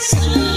Yes.